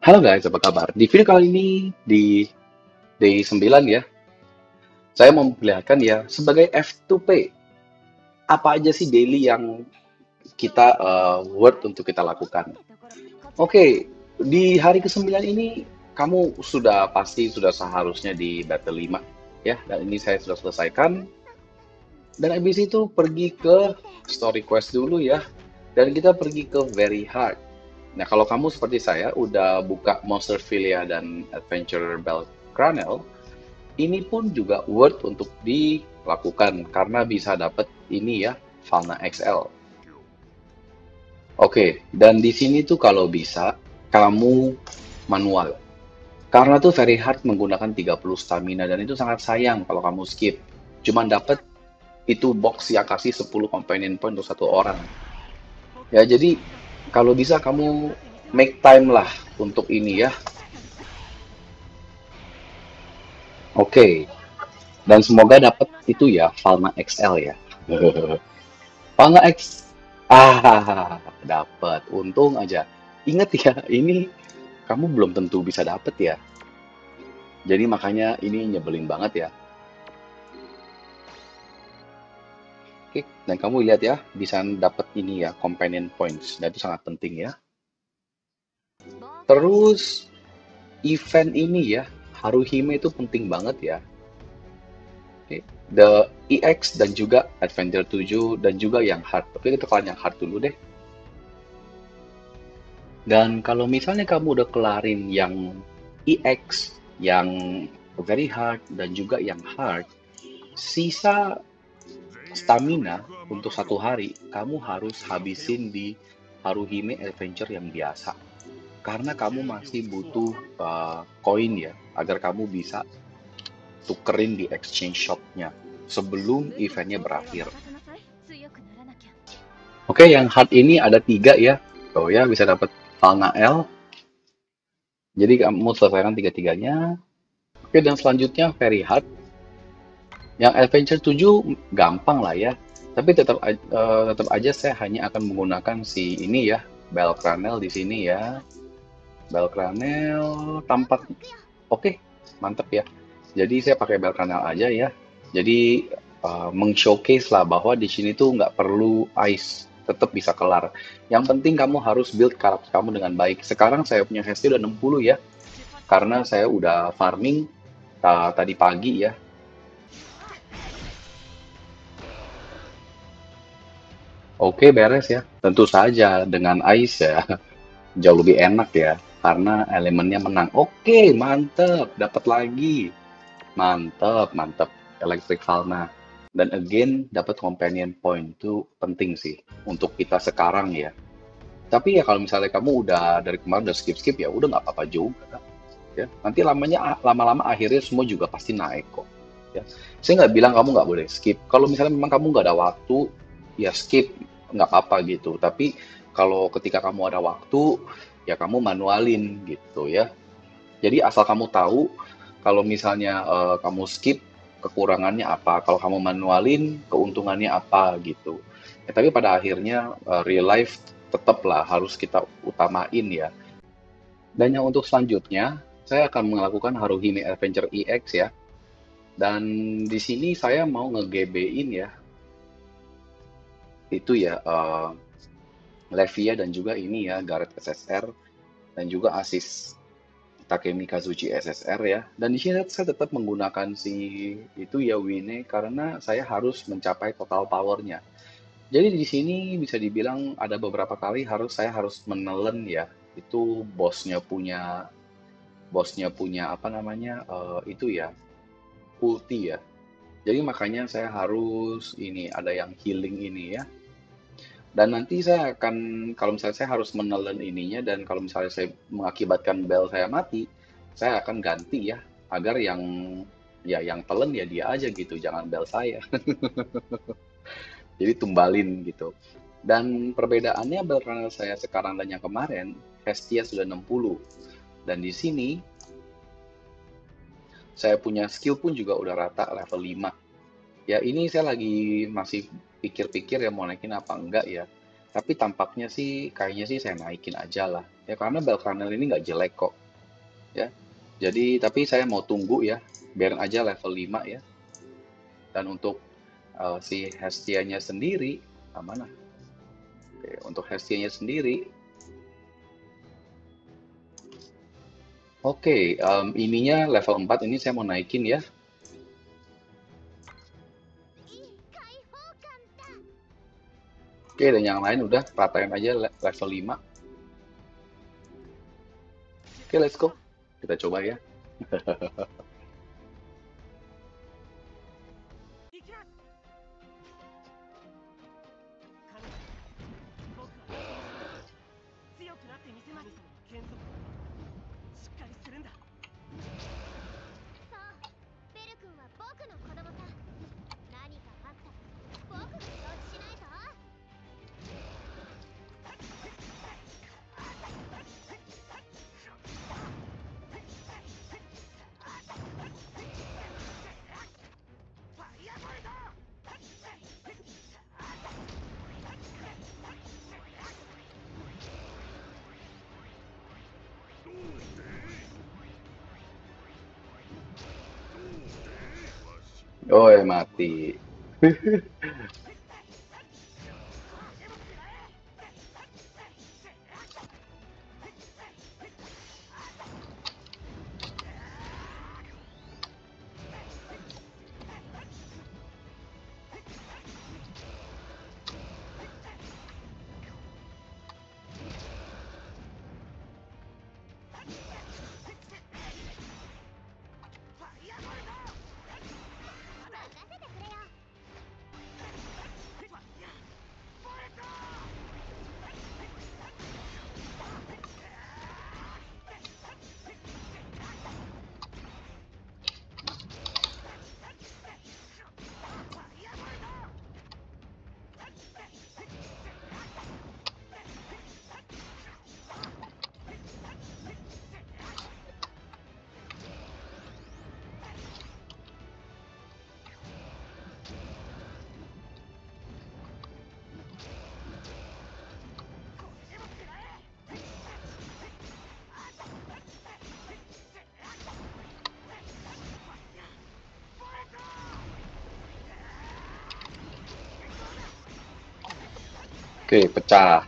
Halo guys, apa kabar? Di video kali ini, di day 9 ya, saya mau memperlihatkan ya, sebagai F2P, apa aja sih daily yang kita uh, untuk kita lakukan. Oke, di hari ke-9 ini, kamu sudah pasti sudah seharusnya di battle 5 ya, dan ini saya sudah selesaikan. Dan habis itu pergi ke story quest dulu ya, dan kita pergi ke very hard Nah, kalau kamu seperti saya udah buka Monster Filia dan Adventure Bell Cranel, ini pun juga worth untuk dilakukan karena bisa dapat ini ya, Falna XL. Oke, dan di sini tuh kalau bisa kamu manual. Karena tuh very hard menggunakan 30 stamina dan itu sangat sayang kalau kamu skip. Cuman dapat itu box yang kasih 10 companion point untuk satu orang. Ya, jadi kalau bisa kamu make time lah untuk ini ya. Oke. Okay. Dan semoga dapat itu ya Falma XL ya. Falma X ah dapat. Untung aja. Ingat ya, ini kamu belum tentu bisa dapat ya. Jadi makanya ini nyebelin banget ya. Oke, dan kamu lihat ya, bisa dapat ini ya, companion points. Dan itu sangat penting ya. Terus, event ini ya, Haruhime itu penting banget ya. Oke, the EX dan juga Adventure 7 dan juga yang hard. Tapi kita kalian yang hard dulu deh. Dan kalau misalnya kamu udah kelarin yang EX, yang very hard, dan juga yang hard, sisa stamina untuk satu hari kamu harus habisin di Haruhime Adventure yang biasa karena kamu masih butuh uh, koin ya agar kamu bisa tukerin di exchange shopnya sebelum eventnya berakhir. Oke, yang hard ini ada tiga ya. Oh ya, bisa dapat Falna L. Jadi kamu selesaikan tiga-tiganya. Oke, dan selanjutnya very hard yang Adventure 7 gampang lah ya. Tapi tetap uh, tetap aja saya hanya akan menggunakan si ini ya, bell Cranel di sini ya. Bell Cranel tampak oke, okay, mantep ya. Jadi saya pakai bell Cranel aja ya. Jadi uh, meng-showcase lah bahwa di sini tuh nggak perlu ice tetap bisa kelar. Yang penting kamu harus build karakter kamu dengan baik. Sekarang saya punya HP udah 60 ya. Karena saya udah farming uh, tadi pagi ya Oke, beres ya. Tentu saja dengan ice ya jauh lebih enak ya karena elemennya menang. Oke, mantep, dapat lagi. Mantep, mantep. Electric Falna. Dan again dapat companion point itu penting sih untuk kita sekarang ya. Tapi ya kalau misalnya kamu udah dari kemarin udah skip skip ya udah nggak apa-apa juga ya. Nanti lamanya lama-lama akhirnya semua juga pasti naik kok. Ya. Saya nggak bilang kamu nggak boleh skip. Kalau misalnya memang kamu nggak ada waktu, ya skip nggak apa-apa gitu. Tapi kalau ketika kamu ada waktu, ya kamu manualin gitu ya. Jadi asal kamu tahu kalau misalnya uh, kamu skip kekurangannya apa, kalau kamu manualin keuntungannya apa gitu. Ya, tapi pada akhirnya uh, real life tetaplah harus kita utamain ya. Dan yang untuk selanjutnya, saya akan melakukan Haruhime Adventure EX ya. Dan di sini saya mau nge-GB-in ya itu ya uh, Levia dan juga ini ya Gareth SSR dan juga Asis Takemi Kazuchi SSR ya. Dan di sini saya tetap menggunakan si itu ya Wine karena saya harus mencapai total powernya. Jadi di sini bisa dibilang ada beberapa kali harus saya harus menelen ya itu bosnya punya bosnya punya apa namanya uh, itu ya ulti ya. Jadi makanya saya harus ini ada yang healing ini ya dan nanti saya akan kalau misalnya saya harus menelan ininya dan kalau misalnya saya mengakibatkan bel saya mati, saya akan ganti ya agar yang ya yang telan ya dia aja gitu, jangan bel saya. Jadi tumbalin gitu. Dan perbedaannya bel runner saya sekarang dan yang kemarin, Hestia sudah 60. Dan di sini saya punya skill pun juga udah rata level 5. Ya ini saya lagi masih pikir-pikir ya mau naikin apa enggak ya. Tapi tampaknya sih, kayaknya sih saya naikin aja lah. Ya karena Belkanel ini nggak jelek kok. Ya, jadi tapi saya mau tunggu ya, biarin aja level 5 ya. Dan untuk uh, si Hestia-nya sendiri, ah, mana? Oke, untuk Hestia-nya sendiri, oke, em, ininya level 4 ini saya mau naikin ya. Oke, dan yang lain udah ratain aja le- level 5. Oke, let's go. Kita coba ya. Oh, mati. Oke, pecah.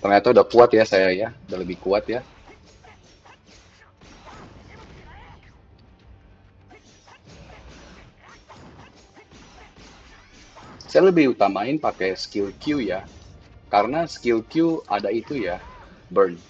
Ternyata udah kuat ya saya ya. Udah lebih kuat ya. Saya lebih utamain pakai skill Q ya. Karena skill Q ada itu ya, burn.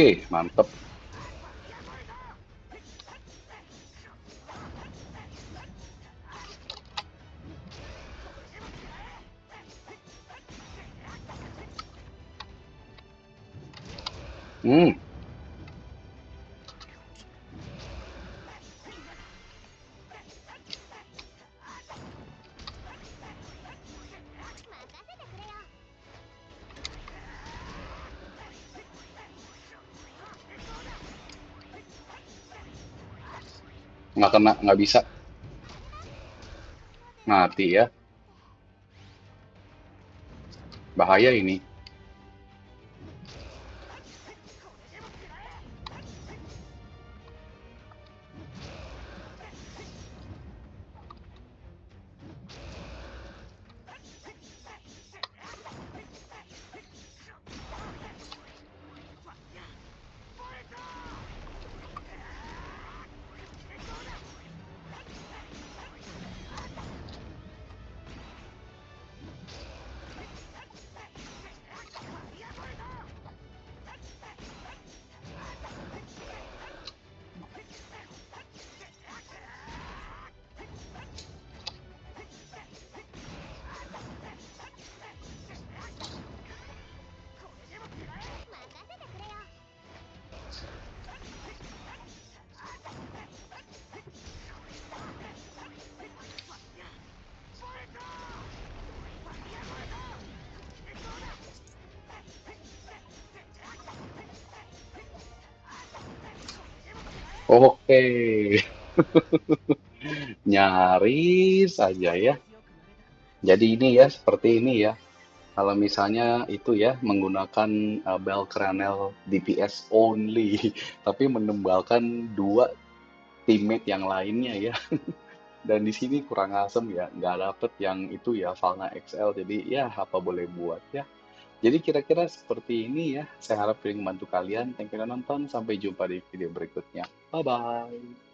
Oke, mantep. Hmm, nggak kena, nggak bisa. Mati ya. Bahaya ini. Oke. Nyaris saja ya. Jadi ini ya seperti ini ya. Kalau misalnya itu ya menggunakan uh, bel kernel DPS only, tapi menembalkan dua teammate yang lainnya ya. Dan di sini kurang asem ya, nggak dapet yang itu ya Falna XL. Jadi ya apa boleh buat ya. Jadi kira-kira seperti ini ya. Saya harap ini membantu kalian. Thank you udah nonton. Sampai jumpa di video berikutnya. Bye bye.